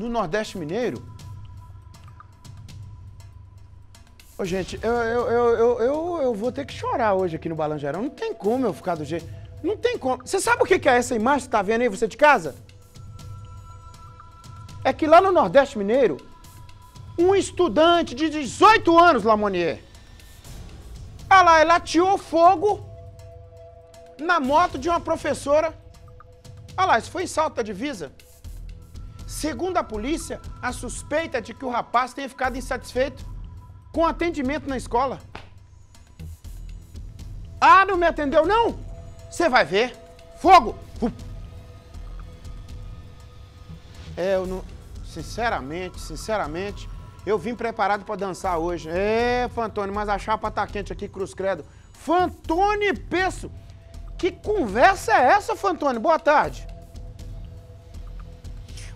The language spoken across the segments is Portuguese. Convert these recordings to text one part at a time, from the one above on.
no Nordeste Mineiro. Ô, gente, eu, eu, eu, eu, vou ter que chorar hoje aqui no Balangerão. Não tem como eu ficar do jeito. Não tem como. Você sabe o que é essa imagem que tá vendo aí, você de casa? É que lá no Nordeste Mineiro, um estudante de 18 anos, Lamonier, olha lá, ele ateou fogo na moto de uma professora. Olha lá, isso foi em salto da divisa. Segundo a polícia, a suspeita é de que o rapaz tenha ficado insatisfeito com o atendimento na escola. Ah, não me atendeu não? Você vai ver. Fogo! É, eu não. Sinceramente, sinceramente, eu vim preparado para dançar hoje. É, Fantônio, mas a chapa tá quente aqui, Cruz Credo. Fantônio Peço! Que conversa é essa, Fantônio? Boa tarde.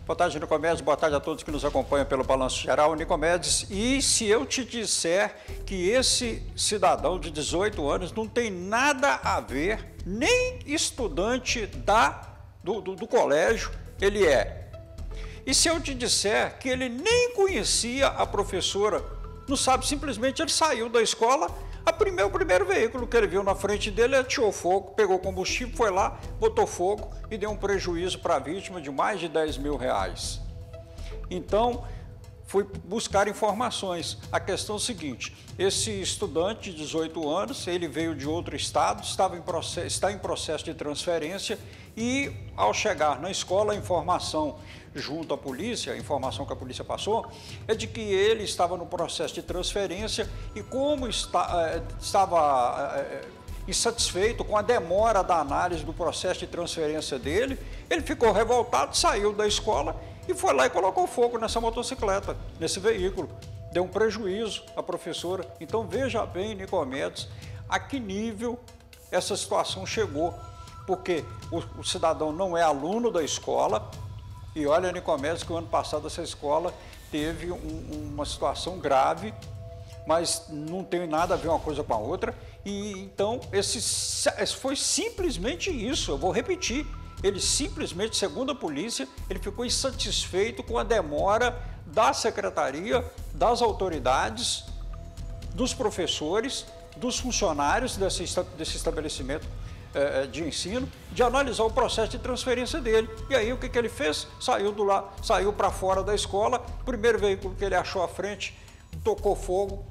Boa tarde, Nicomedes. Boa tarde a todos que nos acompanham pelo Balanço Geral, Nicomedes. E se eu te disser que esse cidadão de 18 anos não tem nada a ver, nem estudante da, do, do, do colégio ele é. E se eu te disser que ele nem conhecia a professora, não sabe, simplesmente ele saiu da escola primeiro, o primeiro veículo que ele viu na frente dele atirou fogo, pegou combustível, foi lá, botou fogo e deu um prejuízo para a vítima de mais de 10 mil reais. Então, fui buscar informações. A questão é a seguinte: esse estudante de 18 anos, ele veio de outro estado, estava em processo, está em processo de transferência e, ao chegar na escola, a informação junto à polícia, a informação que a polícia passou, é de que ele estava no processo de transferência e como está, eh, estava eh, insatisfeito com a demora da análise do processo de transferência dele, ele ficou revoltado, saiu da escola e foi lá e colocou fogo nessa motocicleta, nesse veículo. Deu um prejuízo à professora. Então veja bem, Nicomedes, a que nível essa situação chegou. Porque o, o cidadão não é aluno da escola, e olha, Nicomedes, que o ano passado essa escola teve um, uma situação grave, mas não tem nada a ver uma coisa com a outra. E então, esse, foi simplesmente isso. Eu vou repetir. Ele simplesmente, segundo a polícia, ele ficou insatisfeito com a demora da secretaria, das autoridades, dos professores, dos funcionários desse, desse estabelecimento é, de ensino, de analisar o processo de transferência dele. E aí o que, que ele fez? Saiu do lá, saiu para fora da escola, primeiro veículo que ele achou à frente, tocou fogo.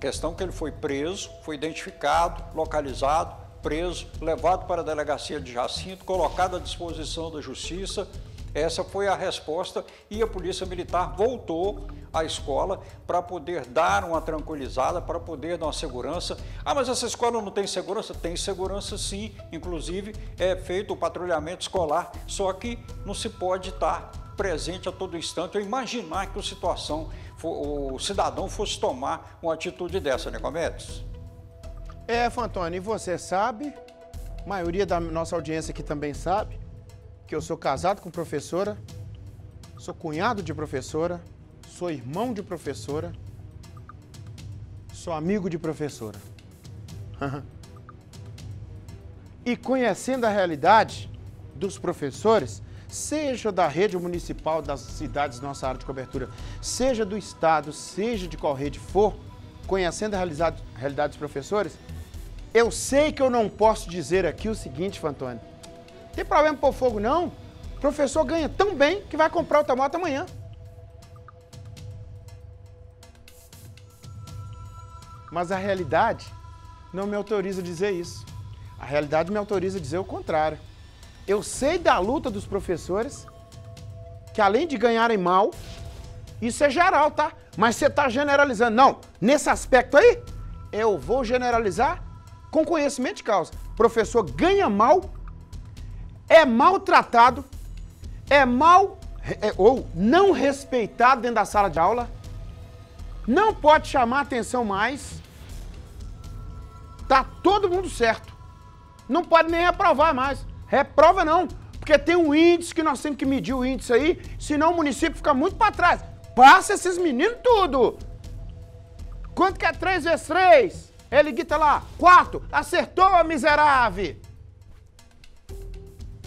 Questão que ele foi preso, foi identificado, localizado, preso, levado para a delegacia de Jacinto, colocado à disposição da justiça. Essa foi a resposta e a Polícia Militar voltou à escola para poder dar uma tranquilizada, para poder dar uma segurança. Ah, mas essa escola não tem segurança? Tem segurança sim, inclusive é feito o patrulhamento escolar, só que não se pode estar presente a todo instante ou imaginar que a situação, o cidadão fosse tomar uma atitude dessa, né, Cometes? É, Fantoni, e você sabe, a maioria da nossa audiência aqui também sabe, que eu sou casado com professora, sou cunhado de professora, sou irmão de professora, sou amigo de professora. e conhecendo a realidade dos professores, seja da rede municipal das cidades nossa área de cobertura, seja do estado, seja de qual rede for, conhecendo a realidade, dos professores, eu sei que eu não posso dizer aqui o seguinte, Fantônio. Tem problema pôr fogo, não. O professor ganha tão bem que vai comprar outra moto amanhã. Mas a realidade não me autoriza a dizer isso. A realidade me autoriza a dizer o contrário. Eu sei da luta dos professores, que além de ganharem mal, isso é geral, tá? Mas você está generalizando. Não, nesse aspecto aí, eu vou generalizar com conhecimento de causa. O professor ganha mal, é maltratado, é mal é, ou não respeitado dentro da sala de aula, não pode chamar atenção mais, Tá todo mundo certo. Não pode nem reprovar mais. Reprova não, porque tem um índice que nós temos que medir o índice aí, senão o município fica muito para trás. Passa esses meninos tudo. Quanto que é 3 vezes 3? Ele grita lá, 4. Acertou, miserável.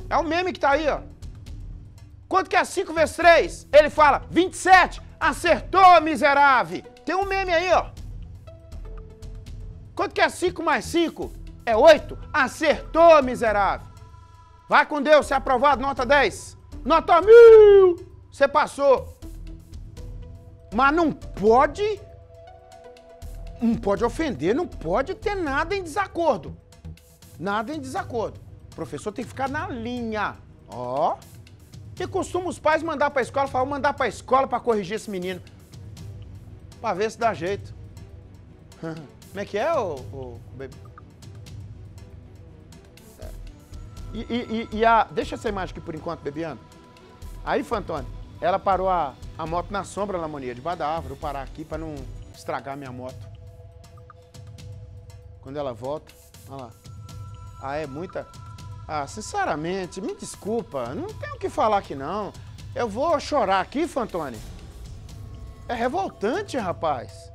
É o meme que tá aí, ó. Quanto que é 5 vezes 3? Ele fala 27. Acertou, miserável. Tem um meme aí, ó. Quanto que é 5 mais 5? É 8. Acertou, miserável. Vai com Deus, você é aprovado, nota 10. Nota mil. Você passou. Mas não pode. Não pode ofender, não pode ter nada em desacordo. Nada em desacordo. O professor tem que ficar na linha. Ó. Que costuma os pais mandar para a escola, falar, mandar para a escola para corrigir esse menino. Para ver se dá jeito. Como é que é, o bebê? É. E, e, e, a. Deixa essa imagem aqui por enquanto, bebiano. Aí, Fantônio, ela parou a, a moto na sombra, Lamonia, debaixo da árvore. Vou parar aqui para não estragar minha moto. Quando ela volta, olha lá. Ah, é muita. Ah, sinceramente, me desculpa, não tenho o que falar aqui não. Eu vou chorar aqui, Fantoni. É revoltante, rapaz.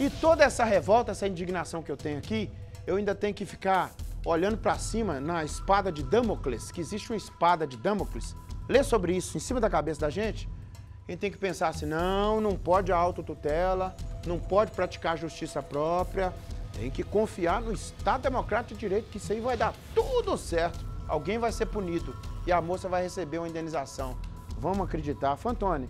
E toda essa revolta, essa indignação que eu tenho aqui, eu ainda tenho que ficar olhando para cima na espada de Damocles, que existe uma espada de Damocles. Lê sobre isso em cima da cabeça da gente. A gente tem que pensar assim, não, não pode a autotutela, não pode praticar justiça própria, tem que confiar no Estado Democrático de Direito, que isso aí vai dar tudo certo. Alguém vai ser punido e a moça vai receber uma indenização. Vamos acreditar. Fantoni,